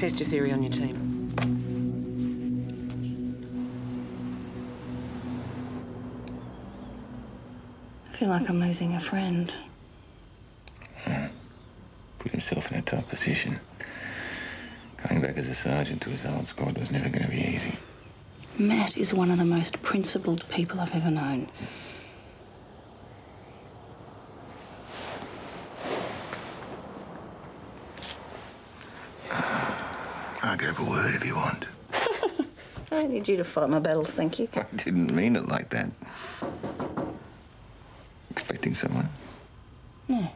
Test your theory on your team. I feel like I'm losing a friend. Put himself in a tough position. Going back as a sergeant to his old squad was never going to be easy. Matt is one of the most principled people I've ever known. I'll get up a word if you want. I don't need you to fight my battles, thank you. I didn't mean it like that. Expecting someone? No.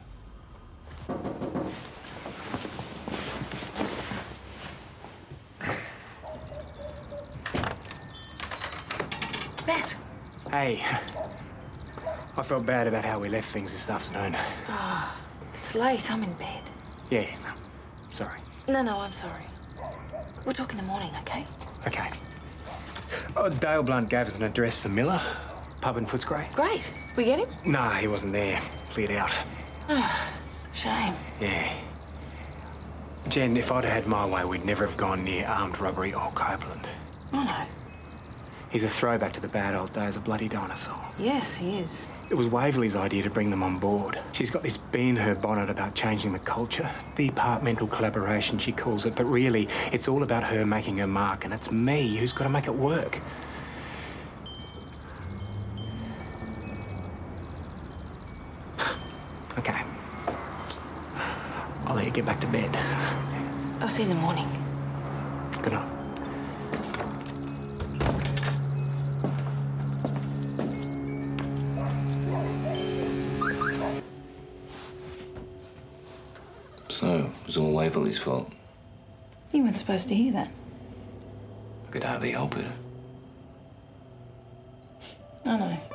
Matt. Hey, I felt bad about how we left things this afternoon. Oh, it's late. I'm in bed. Yeah, no, sorry. No, no, I'm sorry. We'll talk in the morning, okay? Okay. Oh, Dale Blunt gave us an address for Miller, pub in Footscray. Great. We get him? Nah, he wasn't there. Cleared out. Oh, shame. Yeah. Jen, if I'd had my way, we'd never have gone near armed robbery or Copeland. Oh, no. He's a throwback to the bad old days of bloody dinosaur. Yes, he is. It was Waverley's idea to bring them on board. She's got this bee in her bonnet about changing the culture. Departmental collaboration, she calls it. But really, it's all about her making her mark, and it's me who's got to make it work. Okay. I'll let you get back to bed. I'll see you in the morning. Good night. So, it was all Waverley's fault. You weren't supposed to hear that. I could hardly help it. I know. I know.